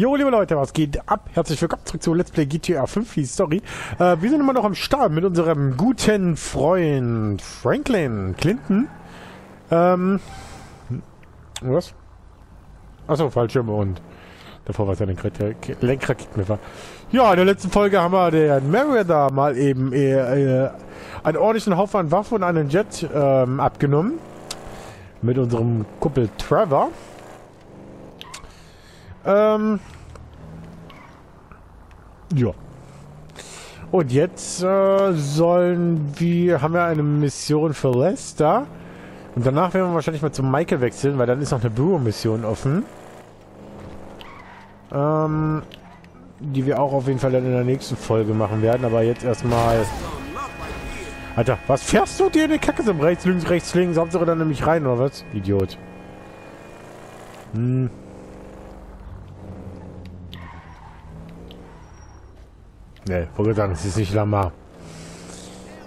Jo, liebe Leute, was geht ab? Herzlich willkommen zurück zu Let's Play GTA 5, die Story. Äh, wir sind immer noch am Start mit unserem guten Freund Franklin Clinton. Ähm, was? Achso, Fallschirme und davor war es ja ein Lenkrad-Kickmiffer. Ja, in der letzten Folge haben wir den Merida mal eben äh, äh, einen ordentlichen Haufen an Waffen und einen Jet ähm, abgenommen. Mit unserem Kumpel Trevor. Ähm. Ja. Und jetzt äh, sollen wir, haben wir eine Mission für Lester. Und danach werden wir wahrscheinlich mal zu Michael wechseln, weil dann ist noch eine Büro-Mission offen. Ähm, die wir auch auf jeden Fall dann in der nächsten Folge machen werden. Aber jetzt erstmal... Alter, was fährst du dir in die Kacke so rechts, links, rechts, links? Hauptsache dann nämlich rein, oder was? Idiot. Hm. Ne, wollte sagen, es ist nicht Lamar.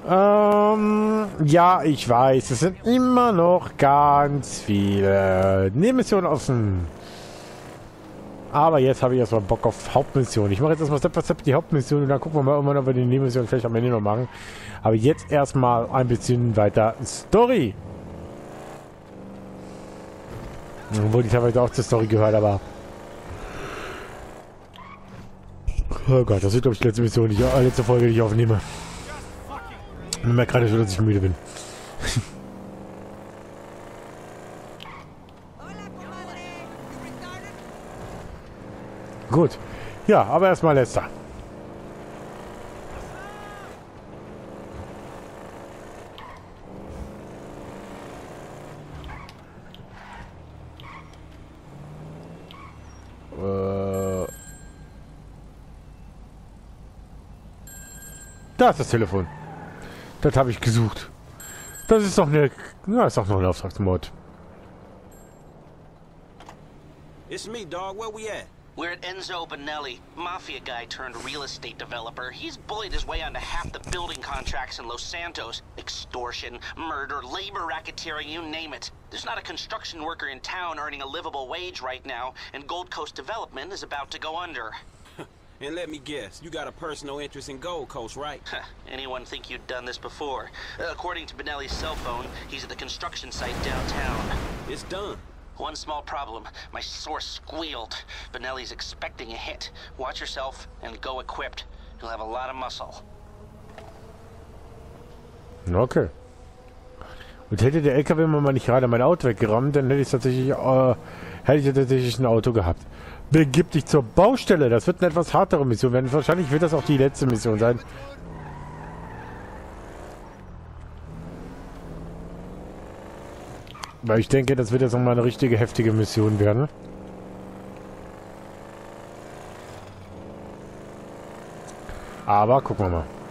Ähm, ja, ich weiß, es sind immer noch ganz viele Nebenmissionen offen. Aber jetzt habe ich erstmal Bock auf Hauptmission. Ich mache jetzt erstmal Step by Step die Hauptmission und dann gucken wir mal irgendwann, ob wir die Nebenmission vielleicht am Ende noch machen. Aber jetzt erstmal ein bisschen weiter Story. Obwohl die teilweise auch zur Story gehört, aber Oh Gott, das wird glaube ich die letzte Mission, die ich, äh, letzte Folge, die ich aufnehme. Ich merke gerade schon, dass ich müde bin. Gut. Ja, aber erstmal letzter. Da ist das Telefon. Das habe ich gesucht. Das ist doch eine... Ja, ist doch noch ein Auftragsmord. It's me, dog. Where we at? We're at Enzo Benelli, mafia guy turned real estate developer. He's bullied his way onto half the building contracts in Los Santos. Extortion, murder, labor racketeering, you name it. There's not a construction worker in town earning a livable wage right now, and Gold Coast Development is about to go under. And let me guess, you got a personal interest in Gold Coast, right? Anyone think you'd done this before? Uh, according to Benelli's cell phone, he's at the construction site downtown. It's done. One small problem. My source squealed. Benelli's expecting a hit. Watch yourself and go equipped. You'll have a lot of muscle. Okay. Und hätte der LKW mal nicht gerade mein Auto weggerammt, dann hätte ich tatsächlich, äh, hätte ich tatsächlich ein Auto gehabt. Begib dich zur Baustelle. Das wird eine etwas härtere Mission werden. Wahrscheinlich wird das auch die letzte Mission sein. Weil ich denke, das wird jetzt nochmal eine richtige heftige Mission werden. Aber gucken wir mal.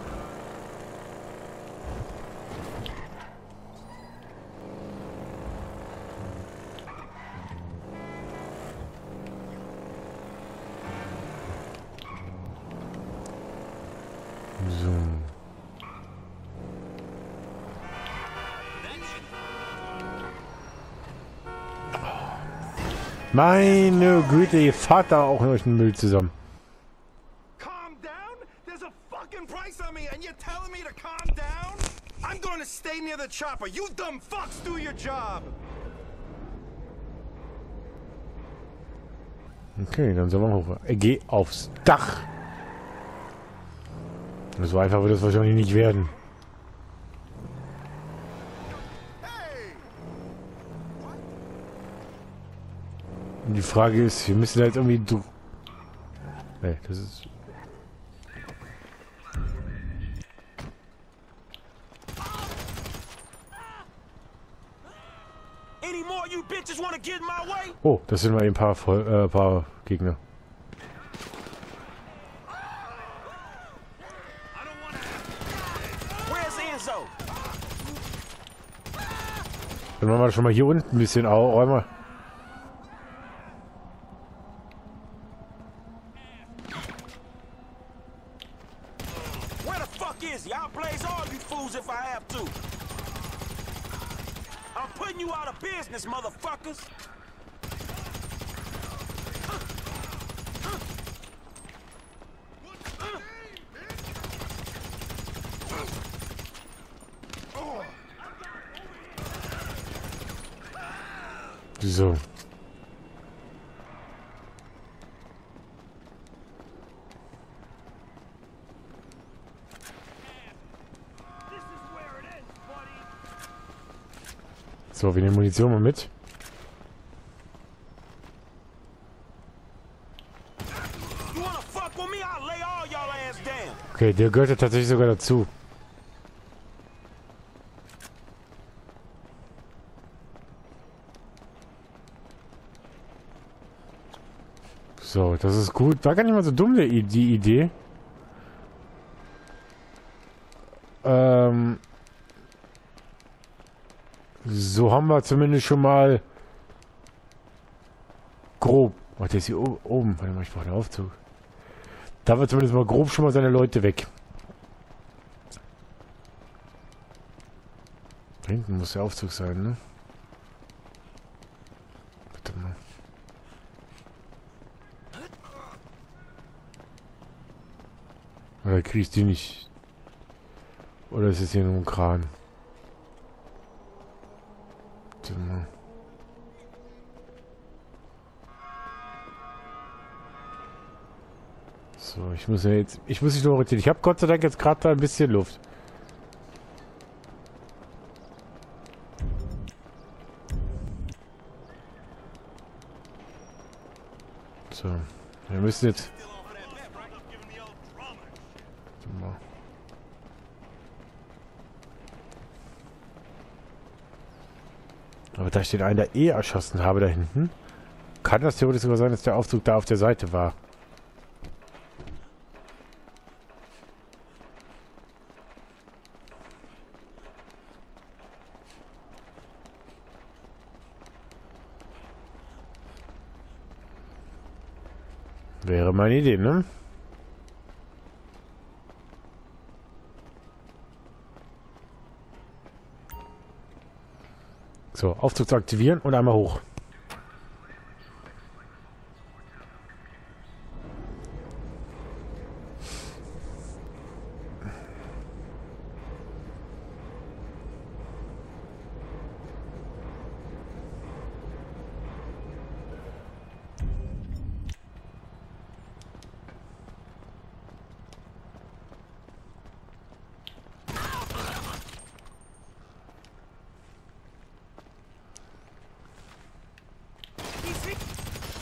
Meine Güte, ihr fahrt da auch durch den Müll zusammen. Okay, dann sollen wir hoch. Geh aufs Dach. So einfach wird das wahrscheinlich nicht werden. Frage ist, wir müssen halt irgendwie... Du nee, das ist... Oh, das sind mal ein paar, äh, paar Gegner. Dann machen wir schon mal hier unten ein bisschen auch einmal. So. So, wir nehmen Munition mal mit. Okay, der gehört ja tatsächlich sogar dazu. So, das ist gut. War gar nicht mal so dumm, I- die Idee. Ähm, so haben wir zumindest schon mal grob. Oh, der ist hier oben. Warte mal, ich brauche den Aufzug. Da haben wir zumindest mal grob schon mal seine Leute weg. Da hinten muss der Aufzug sein, ne? Warte mal. Oder krieg ich die nicht? Oder ist es hier nur ein Kran? So, ich muss ja jetzt... Ich muss mich nur orientieren. Ich habe Gott sei Dank jetzt gerade da ein bisschen Luft. So. Wir müssen jetzt... Warte mal. Aber da ich den einen da eh erschossen habe da hinten, kann das theoretisch sogar sein, dass der Aufzug da auf der Seite war. Wäre meine Idee, ne? So, Aufzug zu aktivieren und einmal hoch.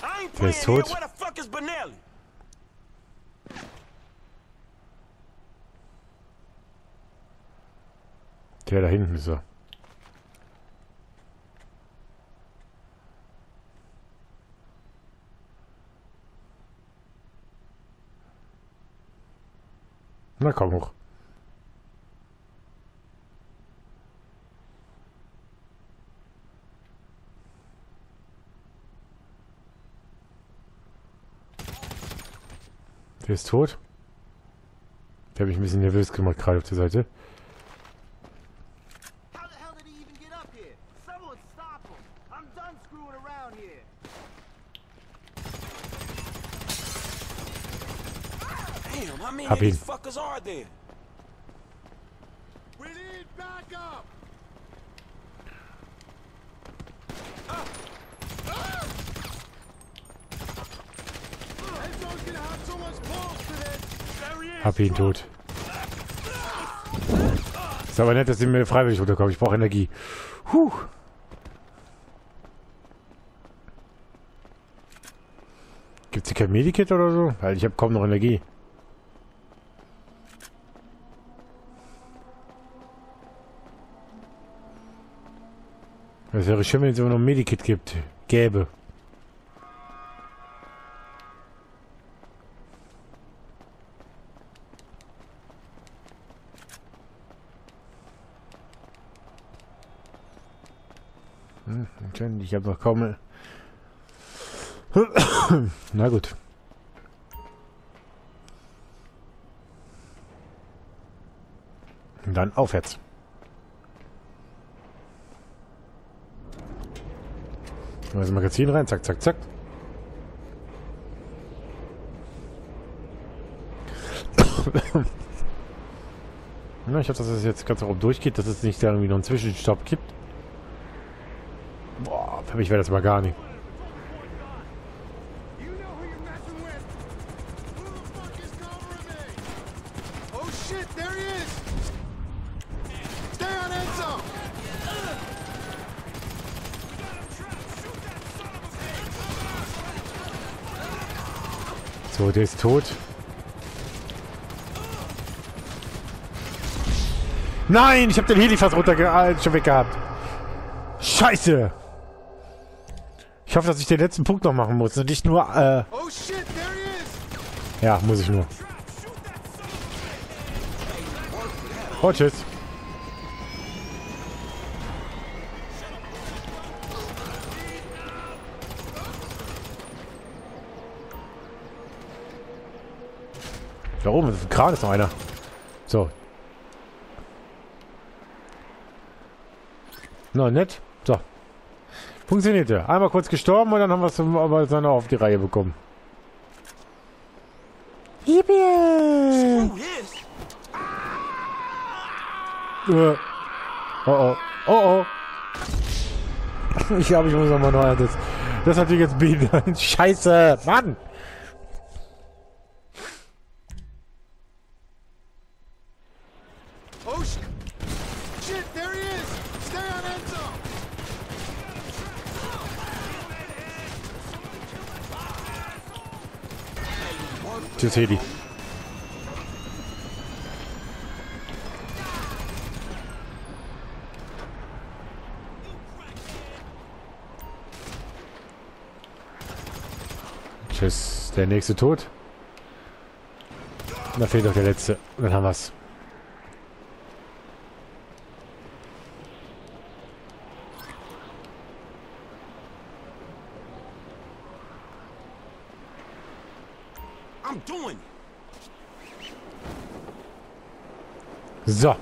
I ain't Der ist tot. Der da hinten ist er. Na komm hoch. Der ist tot. Der hat mich ein bisschen nervös gemacht, gerade auf der Seite. How the Hab ihn tot. Ist aber nett, dass sie mir freiwillig runterkommen. Ich brauche Energie. Huh. Gibt's hier kein Medikit oder so? Weil ich habe kaum noch Energie. Es wäre schön, wenn es immer noch ein Medikit gibt. Gäbe. Ich habe noch kaum... Na gut. Und dann aufwärts. Das Magazin rein, zack, zack, zack. Ich hoffe, dass es jetzt ganz oben durchgeht, dass es nicht irgendwie noch einen Zwischenstopp gibt. Boah, für mich wäre das mal gar nicht. Oh. So, der ist tot. Nein, ich habe den Heli fast runterge äh, schon weggehabt. Scheiße. Ich hoffe, dass ich den letzten Punkt noch machen muss und nicht nur... Äh, Oh shit, there he is. ja, muss ich nur. Oh, tschüss. Da oben, ist ein Kran ist noch einer. So. Na, nett. So. Funktionierte. Einmal kurz gestorben und dann haben wir es aber dann auch auf die Reihe bekommen. Who is? Äh. Oh oh. Oh oh. Ich glaube, ich muss nochmal neu. Das, das hat mich jetzt behindert. Scheiße. Mann. Oh shit. Shit, there he is. Stay on end Tschüss, Hedi. Tschüss. Der nächste tot. Da fehlt noch der letzte. Dann haben wir's. I'm doing it. So.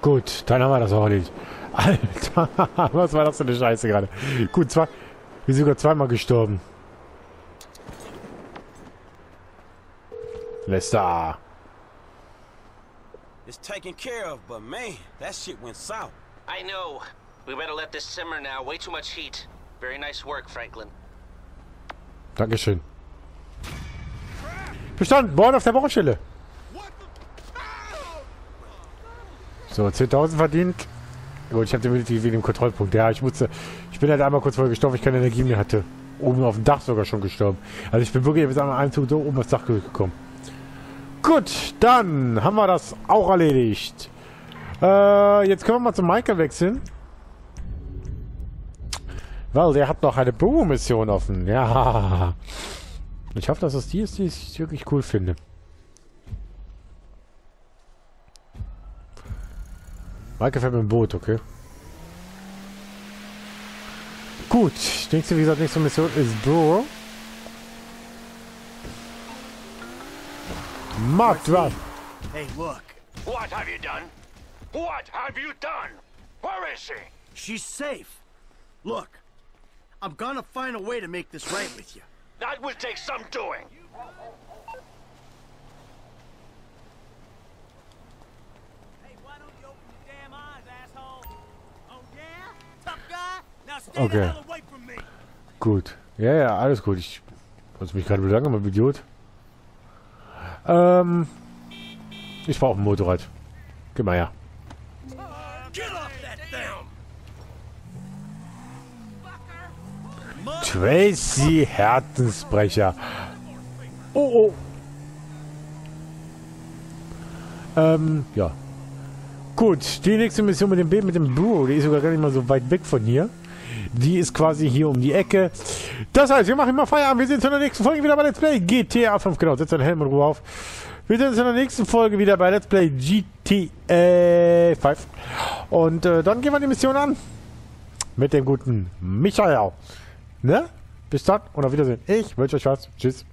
Gut, dann haben wir das auch erledigt. Alter, was war das für eine Scheiße gerade? Gut, zwei, wir sind sogar zweimal gestorben. Lester. It's taken care of, but man, that shit went south. I know. We better let this simmer now. Way too much heat. Very nice work, Franklin. Dankeschön. Bestanden, Born auf der Baustelle. So, 10.000 verdient. Gut, ich hatte wegen dem Kontrollpunkt. Ja, ich musste. Ich bin halt einmal kurz vorher gestorben, weil ich keine Energie mehr hatte. Oben auf dem Dach sogar schon gestorben. Also ich bin wirklich bis einmal einem Zug so oben aufs Dach gekommen. Gut, dann haben wir das auch erledigt. Äh, jetzt können wir mal zu Michael wechseln. Weil der hat noch eine Büro-Mission offen. Ja. Ich hoffe, dass es die ist, die ich wirklich cool finde. Michael fährt mit dem Boot, okay. Gut, nächste, wie gesagt, nächste Mission ist Büro. Mark dran. Hey, look. What have you done? What have you done? Where is she? She's safe. Look, I'm gonna find a way to make this right with you. That will take some doing. Hey, why don't you open your damn eyes, asshole? Oh Okay. Gut. Ja, ja, alles gut. Ich muss mich gerade bedanken, mein Idiot. Ähm. Ich brauche ein Motorrad. Geh mal her. Tracy Herzensbrecher. Oh, oh. Ähm, ja. Gut, die nächste Mission mit dem B, mit dem Bro, die ist sogar gar nicht mal so weit weg von hier. Die ist quasi hier um die Ecke. Das heißt, wir machen mal Feierabend. Wir sehen uns in der nächsten Folge wieder bei Let's Play GTA 5. Genau, setzt deinen Helm und Ruhe auf. Wir sehen uns in der nächsten Folge wieder bei Let's Play GTA 5. Und äh, dann gehen wir die Mission an. Mit dem guten Michael. Ne? Bis dann und auf Wiedersehen. Ich wünsche euch was. Tschüss.